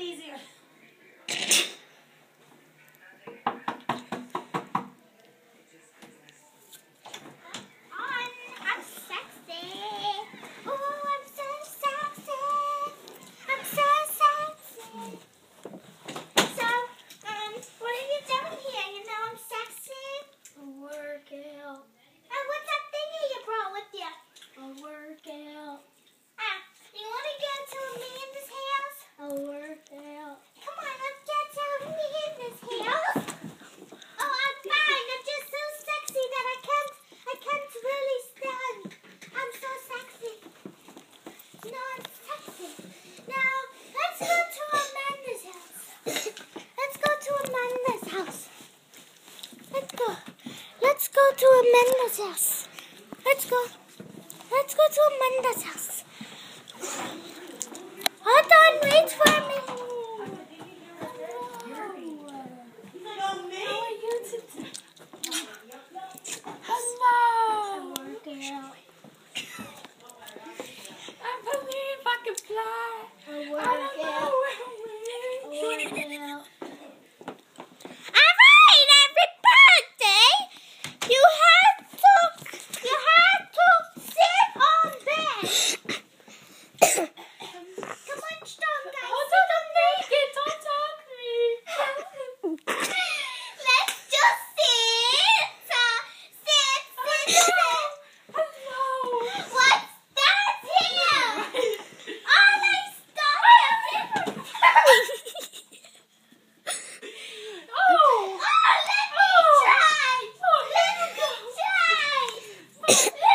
easier. to Amanda's house. Let's go. Let's go to Amanda's house. Come on, stop, guys. Don't make it. Don't talk me. Let's just What's that here? I. Oh, let try. Let try.